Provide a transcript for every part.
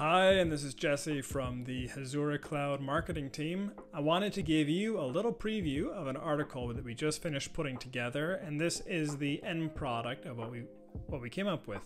Hi, and this is Jesse from the Hasura Cloud marketing team. I wanted to give you a little preview of an article that we just finished putting together, and this is the end product of what we what we came up with.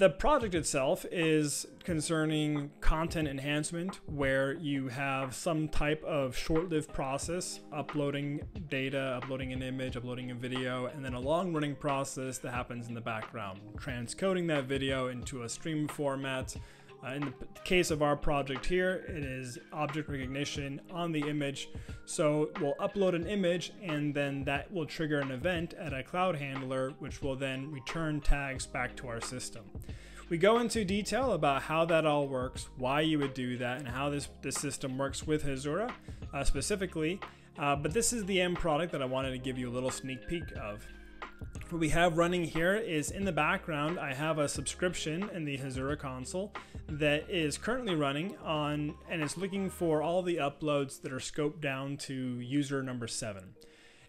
The project itself is concerning content enhancement, where you have some type of short lived process, uploading data, uploading an image, uploading a video, and then a long running process that happens in the background, transcoding that video into a stream format uh, in the case of our project here, it is object recognition on the image. So we'll upload an image and then that will trigger an event at a cloud handler, which will then return tags back to our system. We go into detail about how that all works, why you would do that, and how this, this system works with Hasura uh, specifically. Uh, but this is the end product that I wanted to give you a little sneak peek of. What we have running here is in the background, I have a subscription in the Hasura console that is currently running on and it's looking for all the uploads that are scoped down to user number seven.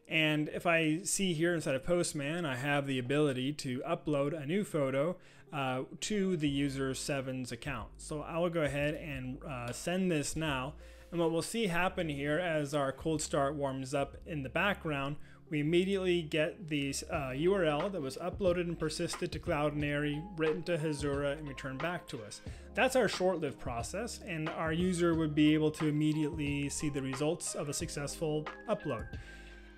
And if I see here inside of Postman, I have the ability to upload a new photo uh, to the user 7's account. So I will go ahead and uh, send this now. And what we'll see happen here as our cold start warms up in the background, we immediately get the uh, URL that was uploaded and persisted to Cloudinary, written to Hasura, and returned back to us. That's our short-lived process, and our user would be able to immediately see the results of a successful upload.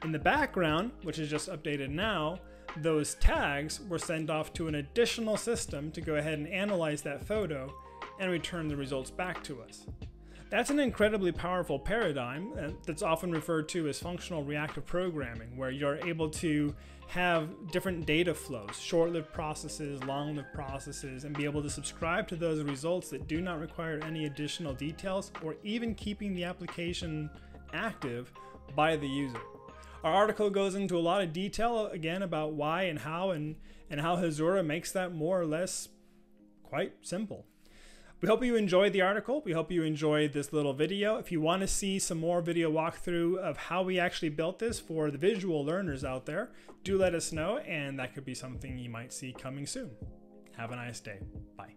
In the background, which is just updated now, those tags were sent off to an additional system to go ahead and analyze that photo and return the results back to us. That's an incredibly powerful paradigm uh, that's often referred to as functional reactive programming, where you're able to have different data flows, short-lived processes, long-lived processes, and be able to subscribe to those results that do not require any additional details or even keeping the application active by the user. Our article goes into a lot of detail again about why and how and, and how Hasura makes that more or less quite simple. We hope you enjoyed the article. We hope you enjoyed this little video. If you want to see some more video walkthrough of how we actually built this for the visual learners out there, do let us know and that could be something you might see coming soon. Have a nice day. Bye.